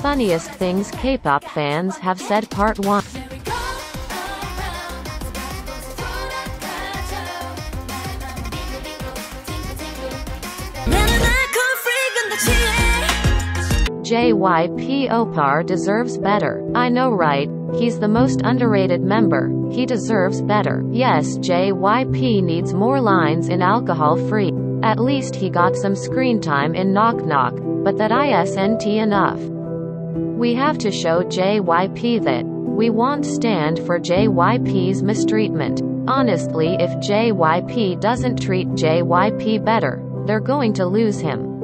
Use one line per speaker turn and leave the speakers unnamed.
Funniest things K-pop fans have said part 1. JYP Oppar deserves better. I know right, he's the most underrated member, he deserves better. Yes JYP needs more lines in Alcohol Free. At least he got some screen time in Knock Knock, but that isn't enough. We have to show JYP that we won't stand for JYP's mistreatment. Honestly if JYP doesn't treat JYP better, they're going to lose him.